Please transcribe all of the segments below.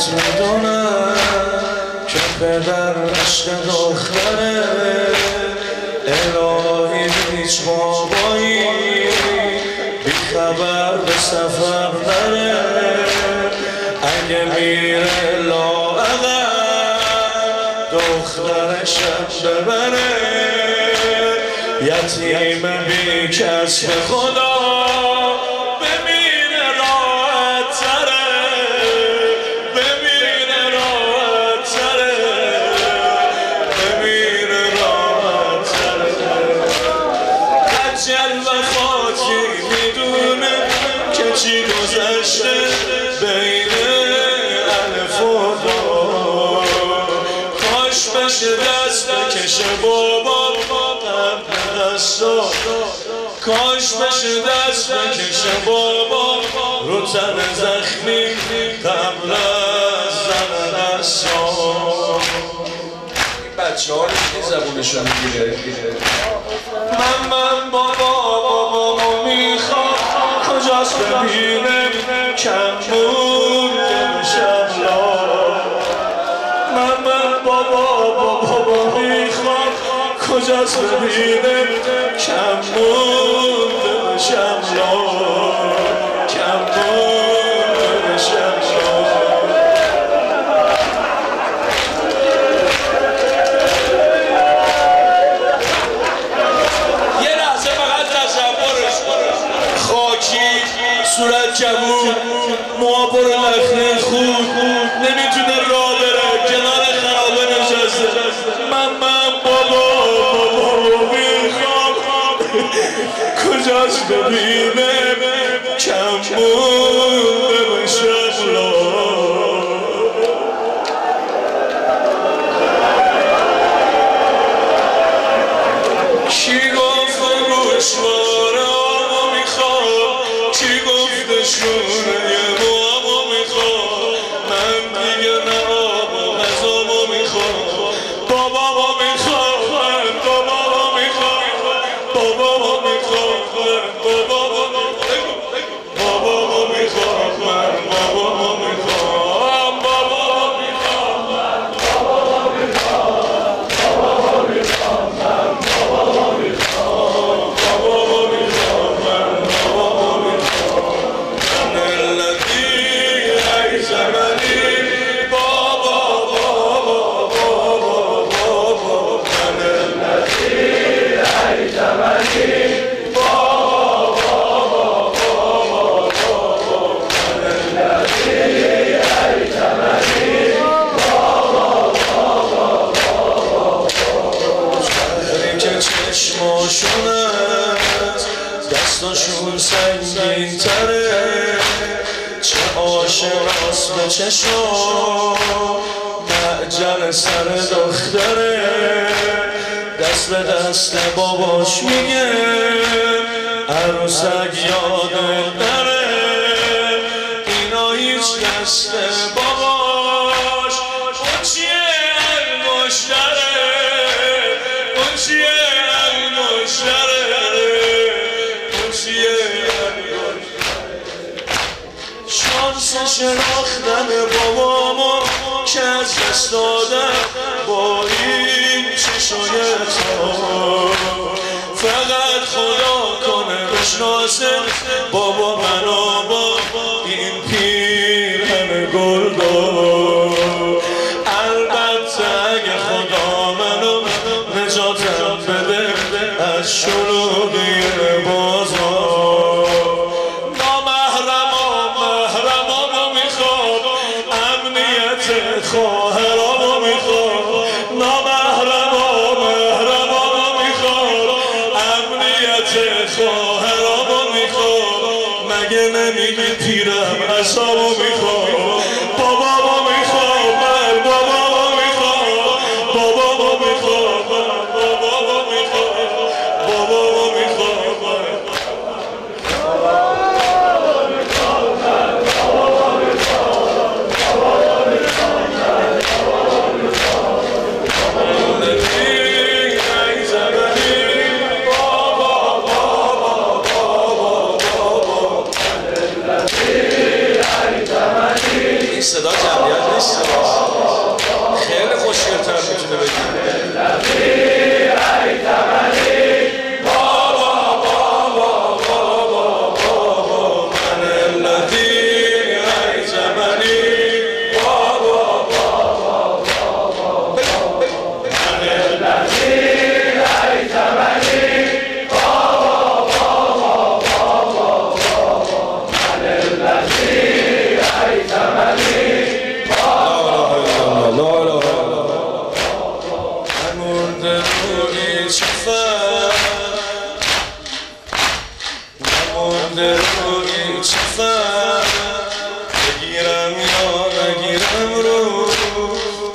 فقط می‌دونم که پدر عشق دختره. الهی هیچ بابایی بی خبر به سفر نره. اگه میره لاغر دخترشم ببره. یتیم بی کس به خدا. بشه دست بکشه بابا. رو تن زخمی قبل از زن دستا بچه ها زبونشون می‌گیره؟ من من بابا بابا می‌خوام. کجاست ببینم کمون شب من من بابا بابا می‌خوام. کجاست ببینم کمون کجاست ببینه کمون بشه کی گفت گوشواره آمو می‌خواد؟ کی گفت چشماشون است دستاشون سنگین تره چه عاشق است به چشم معجل سر دختره. دست به دست باباش میگه. عروسک یادت نره اینا هیچ دست که از امنیت خواهرامو می‌خواد مگه نمیگی پیرم اصابو می‌خواد بابامو مونده روی چیزم بگیرم یا نگیرم رو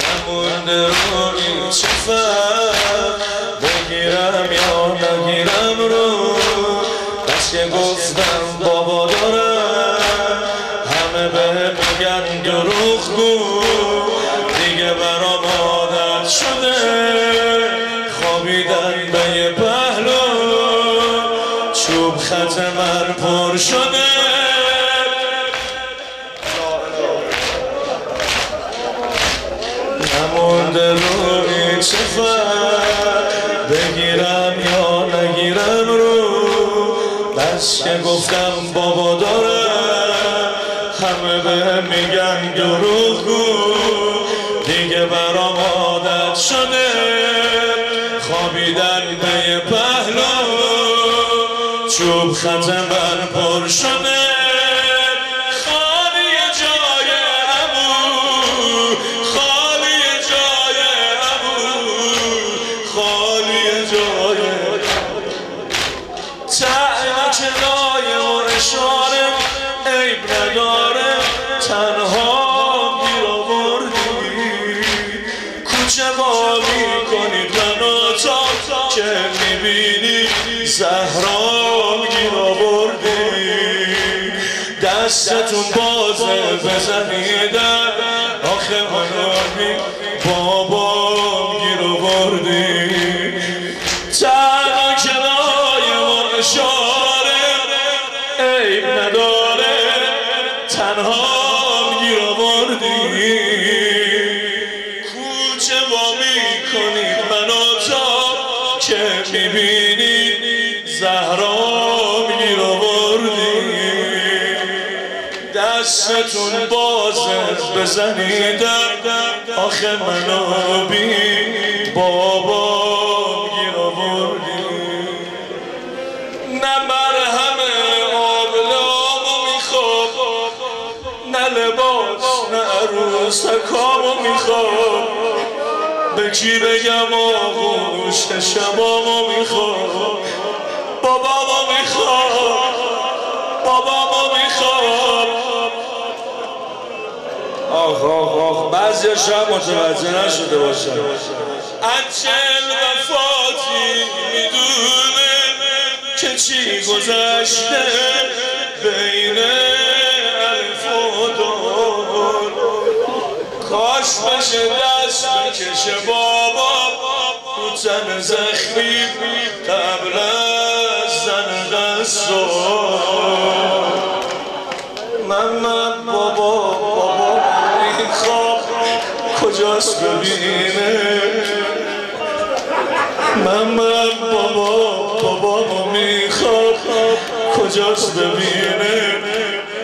نمونده روی چیزم بگیرم یا نگیرم رو بس که گفتم بابا دارم همه به میگن دروغ گو شده. نمونده روی چه بگیرم یا نگیرم رو؟ بس که گفتم بابا داره. همه به میگن دروغگو دیگه برام عادت شده. خوابیدن به پهلو چوب خط من پر شده خالی جای ابو خالی جای ابو خالی جای تعلق لای و اشاره عیب نداره تنها دستتون بازه بزنیدن آخه منو بابام گیر آوردی. تنها کنای ما اشاره عیب نداره. تنها گیر آوردی. کوچه با می‌کنید منو تا که می‌بینی زهرا دستتون بازه بزنیدن آخه منو بی بابا گیر آوردی نه مرهم آبلامو میخواب نه لباس نه عروسکامو میخواب. به کی بگم آغوش شبامو میخواب؟ بابامو میخواب. بعضی شب متوجه نشده باشن. انچل وفاتی می‌دونه که چی گذشته بین الف و دور کاش بشه دست بکشه بابا رو تن زخمی کجاست ببینه من بابا بابا میخواب کجاست ببینه؟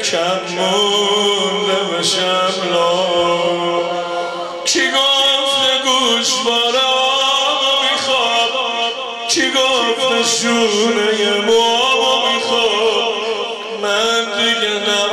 کم مونده بشم لا کی گفته گوش بارا میخواب کی گفته شونه بابا میخواب من دیگه نه